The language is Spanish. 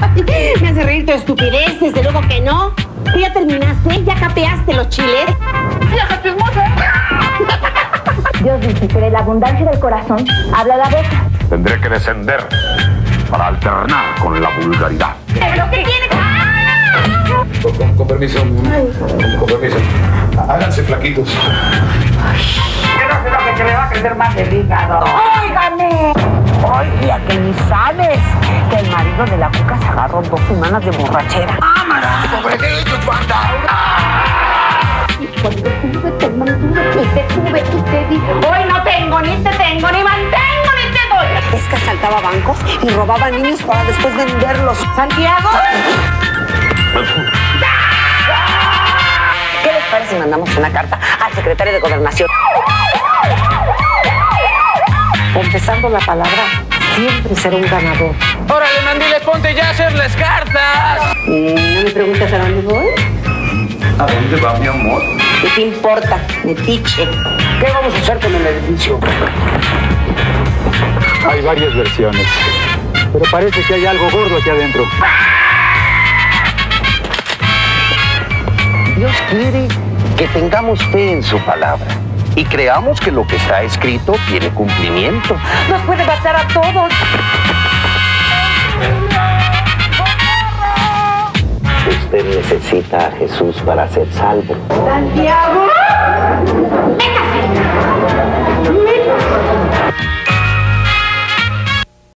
Me hace reír tu estupidez, desde luego que no. ¿Ya terminaste? ¿Ya capeaste los chiles? ¡Vieja chismosa! Dios dice que de la abundancia del corazón habla la boca. Tendré que descender para alternar con la vulgaridad. ¿Pero qué tiene? Con, con permiso. Con, con permiso. Háganse flaquitos. Que no sé lo que le va a crecer más el hígado. ¡Óigame! Oiga, que ni sabes marido de la cuca se agarró dos semanas de borrachera. ¡Pobrecitos, banda! Cuando tuve, te mantuve y te tuve y te di. Hoy no tengo, ni te tengo, ni mantengo, ni te doy. Es que asaltaba bancos y robaba niños para después venderlos. Santiago, ¿Qué les parece si mandamos una carta al secretario de Gobernación? Empezando la palabra, siempre será un ganador. ¡Órale, mandiles, ponte ya a hacerles cartas! Mm, ¿No me preguntas a dónde voy? ¿A dónde va mi amor? ¿Qué te importa, metiche? ¿Qué vamos a hacer con el edificio? Hay varias versiones, pero parece que hay algo gordo aquí adentro. Dios quiere que tengamos fe en su palabra y creamos que lo que está escrito tiene cumplimiento. Nos puede matar a todos. Usted necesita a Jesús para ser salvo. Santiago.